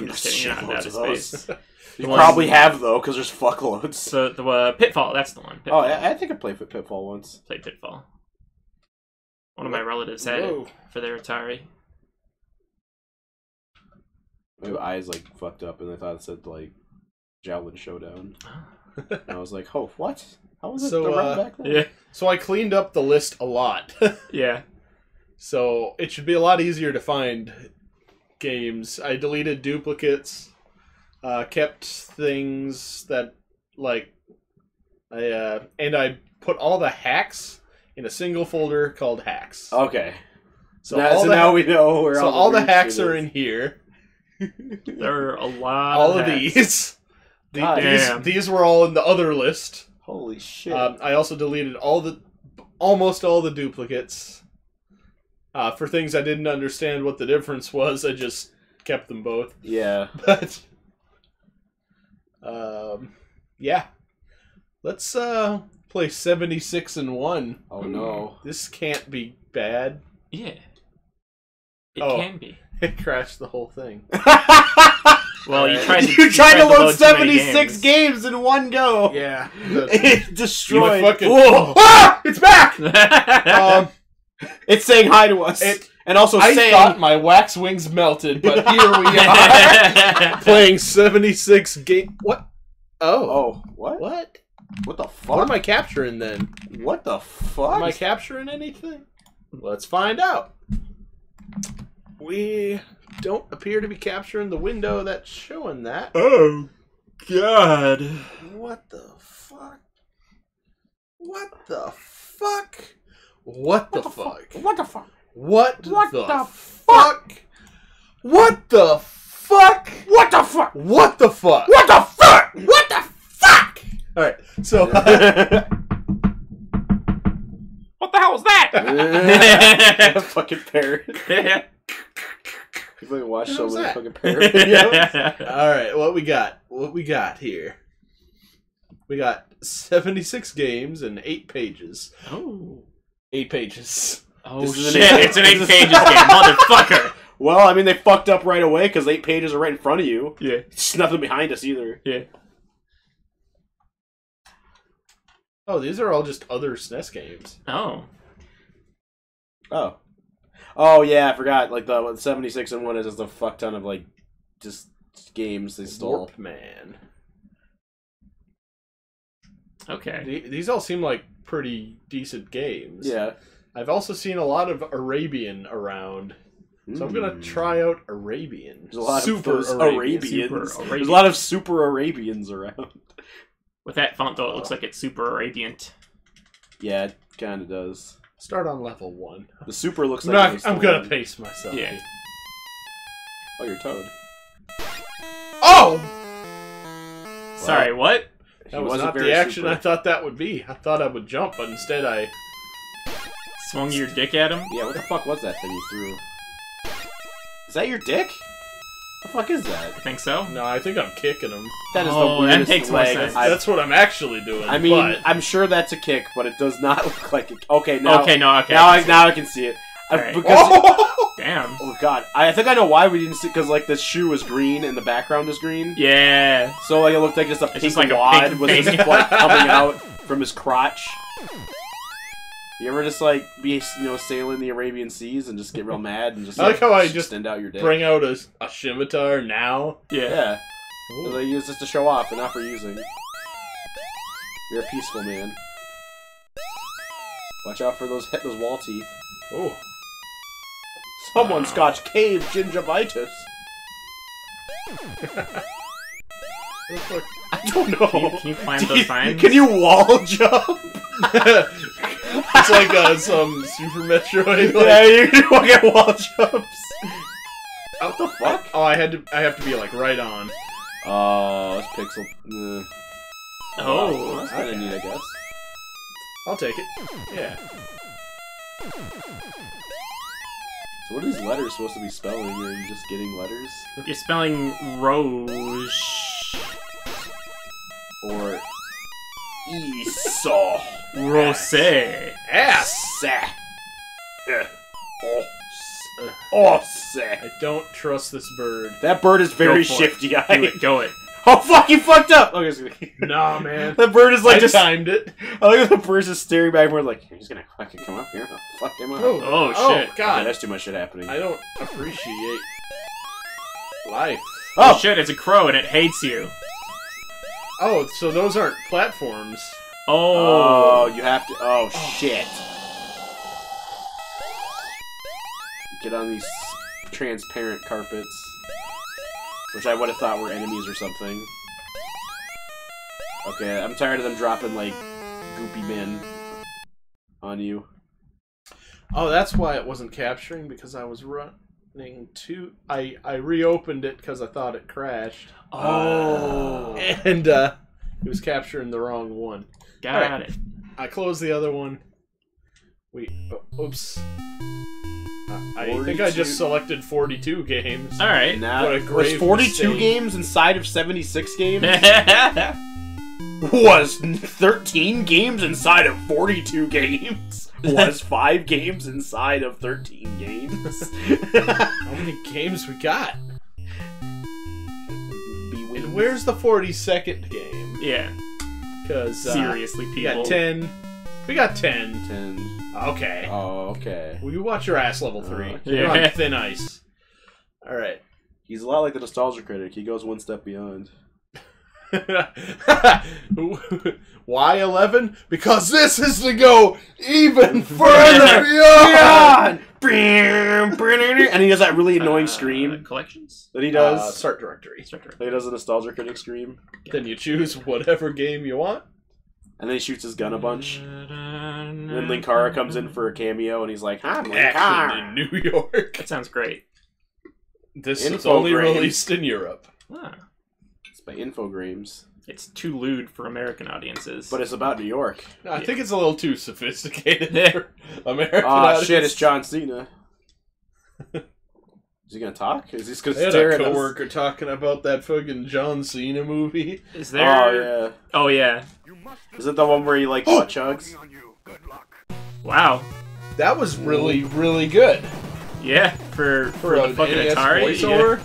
I'm just kidding. You're in outer of space. You The one- probably have though, because there's fuckloads. So the uh, Pitfall. That's the one. Oh, Pitfall. I, I think I played with Pitfall once. played Pitfall. One of my relatives had Whoa. it for their Atari. My eyes like fucked up, and I thought it said like Javelin Showdown. And I was like, oh, what? How was it So, around uh, back then? Yeah, So I cleaned up the list a lot. yeah. so it should be a lot easier to find games. I deleted duplicates, uh, kept things that like I uh, and I put all the hacks in a single folder called hacks. Okay. so now, all so the, now we know where so all, all the hacks are in here. There are a lot. all of hacks. these. The- God these damn. these were all in the other list. Holy shit. Um, I also deleted all the, almost all the duplicates. Uh, for things I didn't understand what the difference was, I just kept them both. yeah. But, um, yeah, let's uh play seventy six and one. Oh no. This can't be bad. Yeah. It Oh. can be. It crashed the whole thing. Well, you tried to. you tried to load, too many 76 games. in one go. Yeah, It destroyed. Fucking- Whoa. Ah! It's back. um, It's saying hi to us. It- and also I saying thought my wax wings melted, but here we are playing seventy six game. What? Oh, Oh, what? what? What the fuck? What am I capturing then? What the fuck? Am I capturing anything? Let's find out. We don't appear to be capturing the window that's showing that. oh God. What the fuck? What the fuck? What the fuck? What the fuck? What What the the fuck? What the fuck? What the fuck? What the fuck? What the fuck? What the fuck? All right, so What the hell was that? fucking parrot. People watch so many that? fucking parrot videos. all right, what we got? What we got here? We got seventy six games and eight pages. oh. Eight pages. Oh This is an shit! eight- It's an eight pages game, motherfucker. Well, I mean, they fucked up right away because eight pages are right in front of you. Yeah, It's nothing behind us either. yeah. Oh, these are all just other SNES games. Oh, Oh. Oh, yeah, I forgot. Like, the 76 and 1 is just a fuck ton of, like, just games they stole. Warp Man. Okay. The- These all seem like pretty decent games. Yeah. I've also seen a lot of Arabian around, so I'm gonna Mm. try out Arabian. There's a lot Super of those Arabian. Arabians. Super There's a lot of super Arabians around. With that font though, it looks like it's super Arabian. Yeah, it kind of does. Start on level one. The super looks I'm, like not, it's I'm the gonna one- pace myself. Yeah. Oh, you're Toad. Oh, Sorry, what? That was wasn't the action super. I thought that would be. I thought I would jump, but instead I. Swung your dick at him? Yeah, what the fuck was that thing you threw? Is that your dick? The fuck is that? I think so. No, I think I'm kicking him. That is Oh, the that weirdest makes more leg sense. I've- That's what I'm actually doing. I mean, but I'm sure that's a kick, but it does not look like a. Okay, now. okay, no, okay. Now I I now I can see it. I- Alright. because oh! it. Damn. oh god, I think I know why we didn't see because like the shoe was green and the background is green. Yeah. So like it looked like just a It's pink just like a wad pink with thing. his like coming out from his crotch. You ever just like be you know sailing the Arabian seas and just get real mad and just I like how I just extend out your dick? Bring out a, a scimitar now. Yeah. yeah, Ooh. 'Cause I use this to show off and not for using. You're a peaceful man. Watch out for those those wall teeth. Oh, Someone's got cave gingivitis. I don't know. Can you, can you climb Do those you- vines? Can you wall jump? it's like uh, some Super Metroid. Like, yeah, you can get wall jumps. What the fuck? Oh, I had to. I have to be like right on. Oh, this pixel. Uh, Oh, that's kind of okay. neat, I guess. I'll take it. Yeah. So, what are these letters supposed to be spelling? Are you just getting letters, You're spelling Rose. or Esau? Rose. Oh, sick. I don't trust this bird. That bird is very for it. shifty. Do I it. Go it. oh fuck, you fucked up. Okay, just kidding. Nah, man. the bird is like I just. timed it. I like how the bird's just staring back and forth, like he's gonna fucking come up here. Oh, fuck him up. Oh, Oh, oh shit. Okay, God. that's too much shit happening. I don't appreciate life. Oh, Oh, shit! It's a crow and it hates you. Oh, so those aren't platforms. Oh, Oh. you have to. Oh, oh. shit. Get on these transparent carpets, which I would have thought were enemies or something. Okay, I'm tired of them dropping like goopy men on you. Oh, that's why it wasn't capturing because I was running to. I I reopened it because I thought it crashed, Oh. and uh, it was capturing the wrong one. Got Alright. it. I I closed the other one. Wait, oh, oops. I think I just selected 42 games. All right. Now, What a was grave 42 mistake. games inside of 76 games? was 13 games inside of 42 games? Was 5 games inside of 13 games? How many games we got? And where's the 42nd game? Yeah. Because uh, Seriously, we people. got 10. We got 10. 10. Okay. Oh, okay. Will you watch your ass level 3? Uh, You're yeah. on thin ice. Alright. He's a lot like the nostalgia critic. He goes one step beyond. Why 11? Because this is to go even further beyond! and he does that really annoying Uh, scream collections. that he Uh, does. start directory. Instructor. He does a nostalgia critic scream, Then you choose whatever game you want. And then he shoots his gun a bunch. And And then Linkara comes in for a cameo, and he's like, "I'm Action Linkara." in New York. That sounds great. This is Infogrames. only released in Europe. Ah, It's by Infogrames, it's too lewd for American audiences. but it's about New York. I think it's a little too sophisticated for American Oh audience. shit! It's John Cena. Is he gonna talk? Is he just gonna had stare a at us? coworker talking about that fucking John Cena movie. is oh, there? Oh yeah. Oh yeah. Is it the one where he like butt chugs? Wow. That was really, really good Yeah. For for, the an fucking NES Atari. voiceover.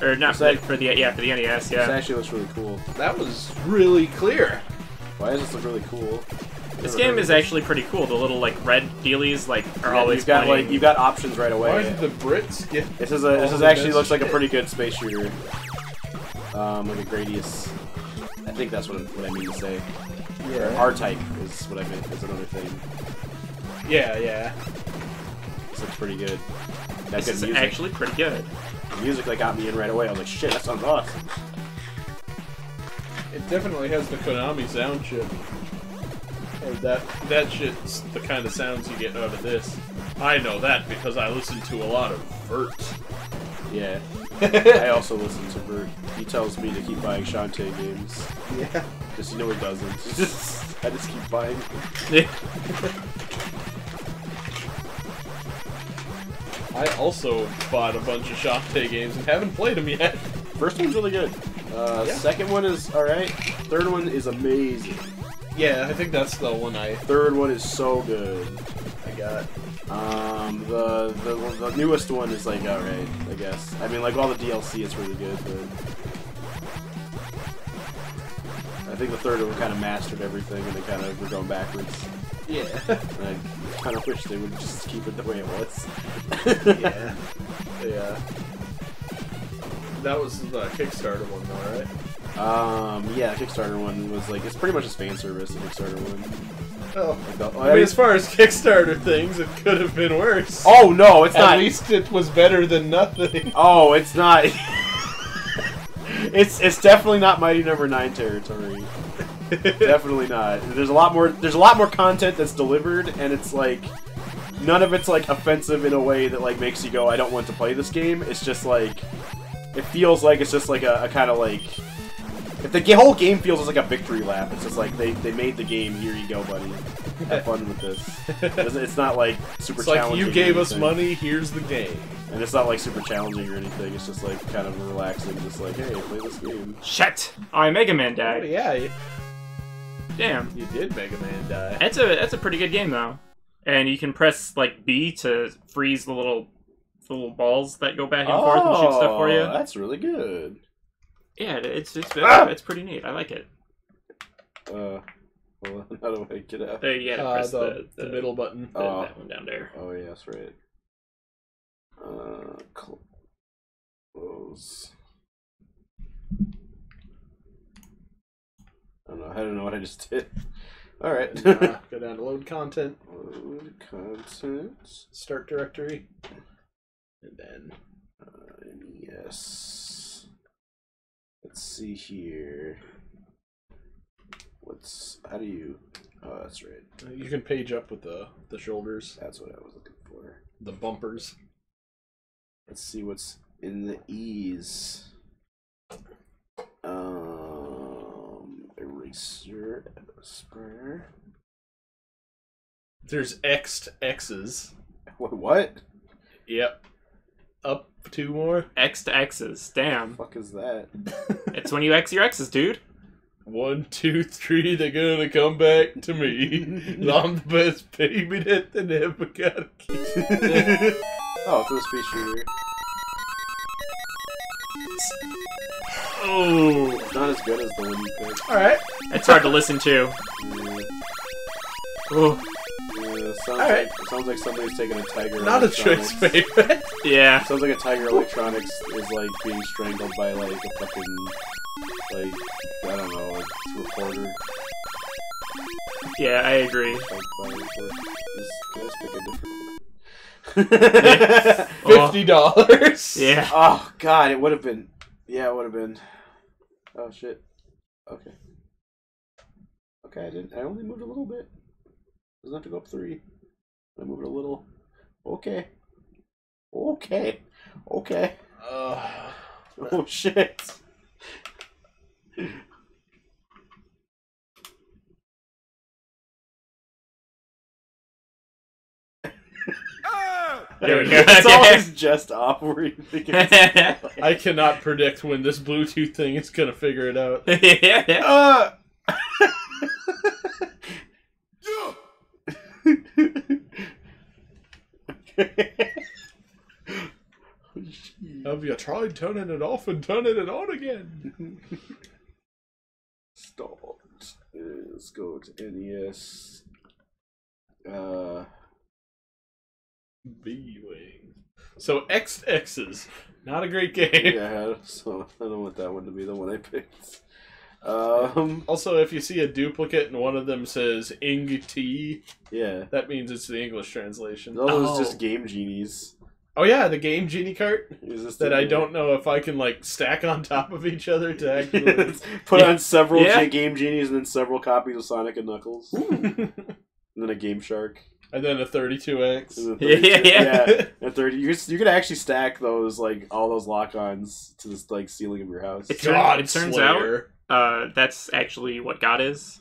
Yeah. Or not for, that- the, for the yeah for the NES. This Yeah. actually looks really cool. That was really clear. Why does this look really cool? This game is actually pretty cool. The little like red dealies like are Yeah, always you've got pointing- like you've got options right away. Why away. did the Brits get? This is a this is actually best looks like a pretty good space shooter. Um, like a Gradius. I think that's what, I- what I mean to say. Or R type is what I meant. Is another thing. Yeah, yeah. This looks pretty good. That This good is music. actually pretty good. The music that got me in right away. I was like, shit, that sounds awesome. It definitely has the Konami sound chip. Or that that shit's the kind of sounds you get out of this. I know that because I listen to a lot of virt. Yeah. I also listen to virt. He tells me to keep buying Shantae games. Yeah. Just you know he doesn't. I just keep buying. I also bought a bunch of Shantae games and haven't played them yet. First one's really good. Uh, Yeah. Second one is alright. Third one is amazing. Yeah, I think that's the one I, Third one is so good. I got. Um, the, the the newest one is like alright, I guess. I mean, like all the DLC is really good, but I think the third one kind of mastered everything, and they kind of were going backwards. Yeah. And I kind of wish they would just keep it the way it was. yeah. Yeah. That was the Kickstarter one, though, right? Um, yeah, Kickstarter one was like it's pretty much just fan service. The Kickstarter one. Oh. Like the- I mean, as far as Kickstarter things, it could have been worse. oh no, it's At not. At least it was better than nothing. Oh, it's not. it's it's definitely not Mighty Number Nine territory. definitely not. There's a lot more. There's a lot more content that's delivered, and it's like none of it's like offensive in a way that like makes you go, "I don't want to play this game." It's just like it feels like it's just like a, a kind of like if the ga- whole game feels like a victory lap. It's just like they, they made the game. Here you go, buddy. Have fun with this. It's, it's not like super It's like challenging. you gave us money, here's the game. And it's not like super challenging or anything. It's just like kind of relaxing, just like, hey, play this game. Shit! Oh, Mega Man Oh, died. yeah, Damn. you did Mega Man die. That's a that's a pretty good game though. and you can press like B to freeze the little the little balls that go back and forth and shoot stuff for you. Oh, That's really good. Yeah, it's it's very, Ah! it's pretty neat. I like it. Uh, hold on, how do I get out? There you gotta Uh, press the, the, the, the, middle button. the- Oh. that one down there. Oh yes, right. Uh, close. I don't know. I don't know what I just did. All right. Uh, go down to load content, Load content. start directory, and then Uh, yes. Let's see here. What's how do you? Oh, that's right. you can page up with the the shoulders, That's what I was looking for. the bumpers. Let's see what's in the E's. Um, eraser, sprayer. There's X to X's. What? What? Yep. Up two more. Exed Exes. Damn. fuck is that? It's when you X your X's, dude. One, two, three, they're gonna come back to me. I'm the best baby that they never got a kid. oh, it's a space shooter. Oh, It's not as good as the one you picked. Alright. it's hard to listen to. Yeah, Oh, yeah, sounds Alright. like sounds like somebody's taking a tiger. Not a choice Electronics. favorite. yeah. Sounds like a Tiger Electronics is like being strangled by like a fucking like I don't know like reporter. Yeah, I agree. Fifty by a reporter. Just, just pick a different one. Fifty dollars. yeah. oh god, it would have been. Yeah, it would have been. Oh shit. Okay. Okay, I didn't. I only moved a little bit. Doesn't have to go up three. I move it a little. Okay. Okay. Okay. Uh, Oh shit. There we go. It's always just off where you think it's I cannot predict when this Bluetooth thing is gonna figure it out. yeah. Uh. Have you tried turning it off and turning it on again? Start. Let's go to NES. Uh, B wing. So Exed Exes. Not a great game. yeah, so I don't want that one to be the one I picked. Um, Also, if you see a duplicate and one of them says Ing T, yeah. that means it's the English translation. Those Oh. just game genies. Oh yeah, the game genie cart Is this that I don't know if I can like stack on top of each other to actually. Put Yeah. on several Yeah. Game Genies and then several copies of Sonic and Knuckles. and then a Game Shark. and then a 32X. And Yeah, yeah, yeah. yeah. And 30, you, could, you could actually stack those, like, all those lock-ons to this, like, ceiling of your house. It's- God, it turns Slayer. Uh, that's actually what God is.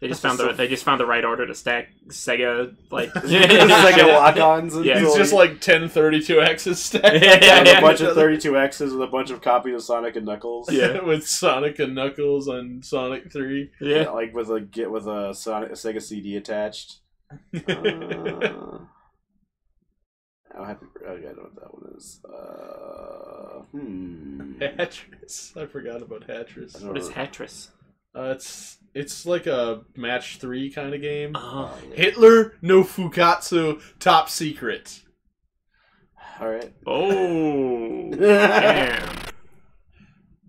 They just found the they just found the right order to stack Sega like Sega like a lock-ons. Yeah. It's just like 10 32Xs stacked Yeah, on top yeah, a bunch of 32Xs with a bunch of copies of Sonic and Knuckles. Yeah. with Sonic and Knuckles on Sonic 3. yeah. like with a get with a Sonic a Sega CD attached. Uh, I'll have to, I don't know what that one is. Uh, hmm. Hatris. I forgot about Hatris. I don't What is know. Uh, it's it's like a match three kind of game. Oh, Hitler no Fukatsu top secret. All right. oh,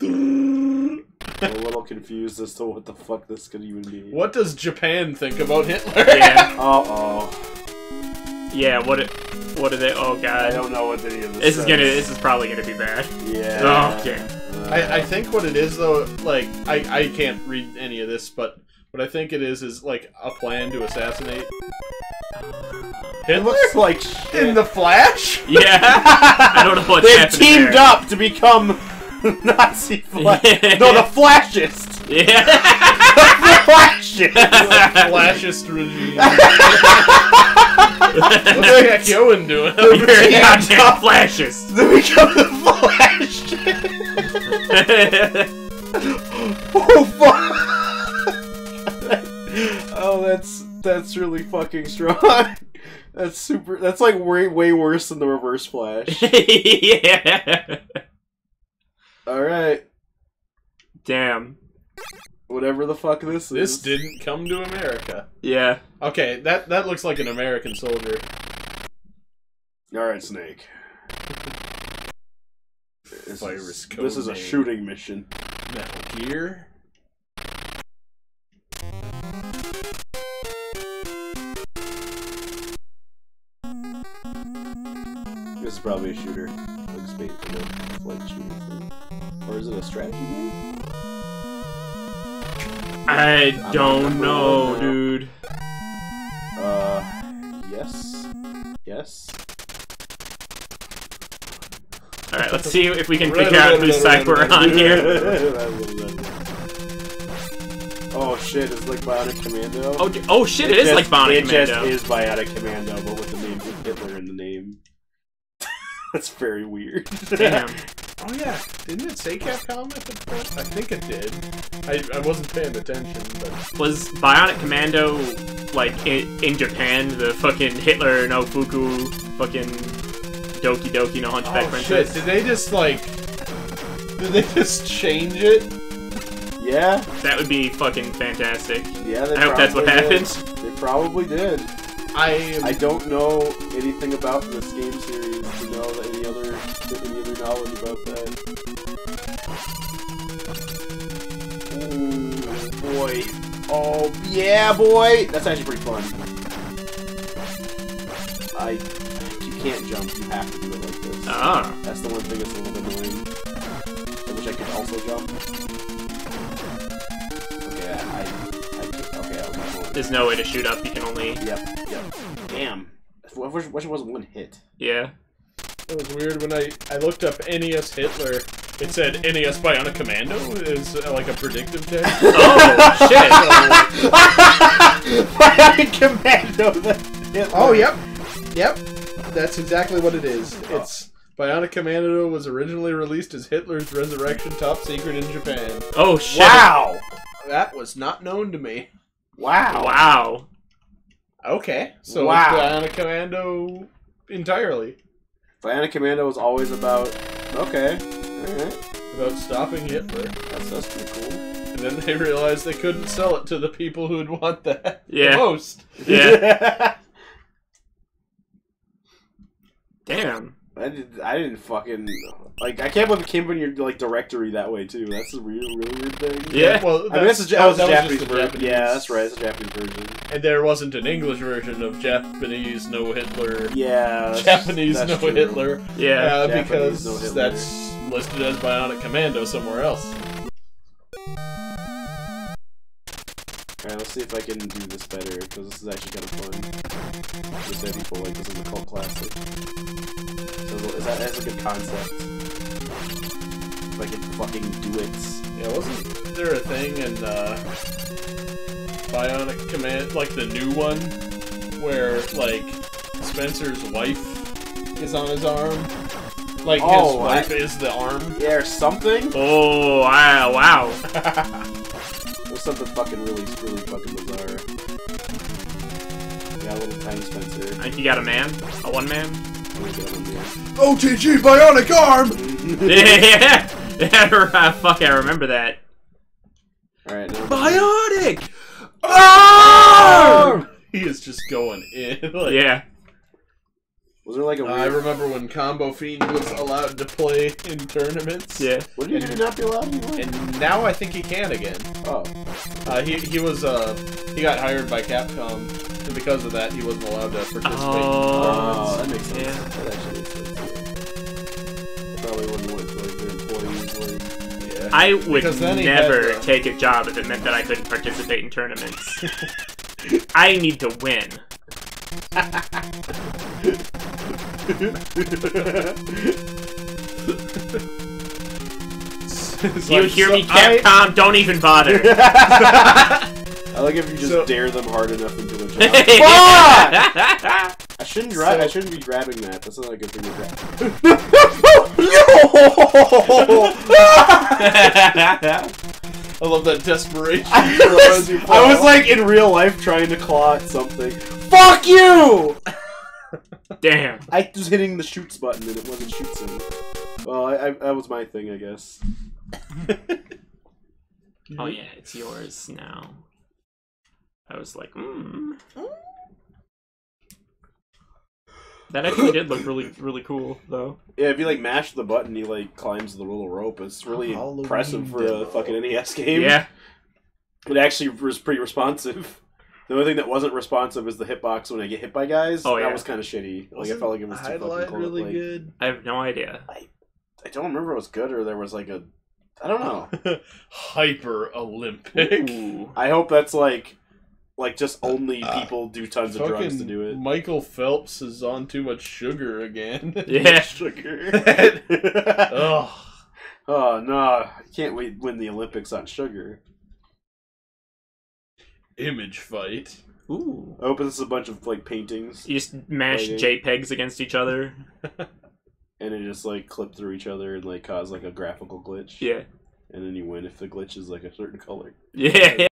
damn. I'm a little confused as to what the fuck this could even be. What does Japan think about Hitler? Yeah, Uh oh. yeah. What? It, what are they? Oh god. I don't know what any of this. this is gonna. This is probably gonna be bad. Yeah. Oh, okay. Uh, I, I think what it is though, like I, I can't read any of this, but what I think it is is like a plan to assassinate it Hitler looks like shit. in the Flash. Yeah, I don't know what's They've happening teamed there. up to become Nazi flash. No, the Flashists. Yeah. the Flashists. Flashist regime. What's Jack Owen doing? You're a goddamn flashes. they become the Flash. oh fuck. oh, that's that's really fucking strong. That's super. That's like way way worse than the reverse flash. yeah. All right, Damn. Whatever the fuck this This is. This didn't come to America. Yeah. Okay, that that looks like an American soldier. All right, Snake. This Virus is, this is a shooting mission. Metal Gear. This is probably a shooter, like space, you know, flight shooter thing. Or is it a strategy game? I don't know, dude. Uh, yes, yes. All right, let's see if we can figure out whose side we're on here. oh shit! It's like Bionic Commando. Oh, oh shit! It is just- like Bionic It Commando. just is Bionic Commando, but with the name of Hitler in the name. That's very weird. Damn. Oh yeah, didn't it say Capcom at the point? I think it did. I, I wasn't paying attention, but Was Bionic Commando like in, in Japan the fucking Hitler no Fuku fucking Doki Doki no Hunchback oh shit, did they just like? Did they just change it? yeah, That would be fucking fantastic. yeah. They I hope that's what probably did. happened. They probably did. I I don't know anything about this game series to know that any other Oh yeah, boy. That's actually pretty fun. I you can't jump. You have to do it like this. Ah, That's the one biggest thing that's a little bit annoying. I wish I could also jump. Okay, I, I, I okay, I'll move there's no way to shoot up. You can only Yep, yep. Damn. I wish, wish it wasn't one hit. yeah. it was weird when I I looked up NES Hitler. It said NES Bionic Commando is uh, like a predictive test. Oh shit! Bionic Commando. that Oh, yep. Yep. That's exactly what it is. It's Bionic Commando was originally released as Hitler's Resurrection top secret in Japan. Oh shit! Wow. That was not known to me. Wow. Wow. Okay. So Wow. it's Bionic Commando entirely. Bionic Commando was always about. Okay. Alright. About stopping Hitler. That's, that's pretty cool. And then they realized they couldn't sell it to the people who'd want that Yeah. the most. Yeah. Damn. I, did, I didn't fucking. Like, I can't believe it came up in your like directory that way, too. That's a real, really weird thing. Yeah. Well, I mean, that's a, that- that was a that Japanese just the version. Yeah, that's right. It's a Japanese version. And there wasn't an English version of Japanese No Hitler. Yeah. Japanese that's No true. Hitler. Yeah. Uh, Japanese because No Hitler. that's listed as Bionic Commando somewhere else. Alright, let's see if I can do this better, because this is actually kind of fun. Just say people like this is a cult classic. So is that that's a good concept. If I can fucking do it. Yeah, wasn't there a thing in uh, Bionic Command, like the new one, where like Spencer's wife is on his arm? Like Oh, his wife I- is the arm. Yeah, or something? Oh wow! Wow. There's something fucking really, really fucking bizarre. Yeah, little tiny Spencer. I think you got a man, a one man. Let me get him in there. OTG Bionic Arm. yeah. Yeah. Fuck! I remember that. Alright, now. Bionic Arm! He is just going in. like, Yeah. Was there like a I weird... remember when Combo Fiend was allowed to play in tournaments. Yeah. What did you not be allowed to do? And now I think he can again. Oh. Uh, he he was uh he got hired by Capcom, and because of that, he wasn't allowed to participate. Oh, Oh. that makes sense. Yeah. That actually makes sense. Yeah. Probably wouldn't want to like their employees like yeah. I would Because then he had never take a job if it meant that I couldn't participate in tournaments. I need to win. It's You like, hear so me, I- Capcom? Don't even bother. I like if you just So- dare them hard enough into a job. Fuck! I shouldn't grab. So- I shouldn't be grabbing that. That's not a good thing to grab. I love that desperation. I was, I was like in real life trying to claw at something. Fuck you! Damn. I was hitting the shoots button and it wasn't shoots in. Well, I, I, that was my thing, I guess. Oh yeah, it's yours now. I was like, hmm. That actually did look really, really cool, though. Yeah, if you like mash the button, he like climbs the little rope. It's really Halloween impressive for demo. a fucking NES game. Yeah. It actually was pretty responsive. The only thing that wasn't responsive is the hitbox when I get hit by guys. Oh, that was kind of shitty. Like I Wasn't felt like it was too fucking highlight close. really like, good. I have no idea. I don't remember if it was good or there was like a. I don't know. Hyper Olympic. Ooh. I hope that's like, like just only Uh, people do tons of drugs to do it. Michael Phelps is on too much sugar again. Yeah. Sugar. Ugh. oh no! I can't wait to win the Olympics on sugar. Image fight. Ooh. I hope this is a bunch of like paintings, You just mash Fighting. JPEGs against each other. and it just like clip through each other and like cause like a graphical glitch. Yeah. And then you win if the glitch is like a certain color. Yeah.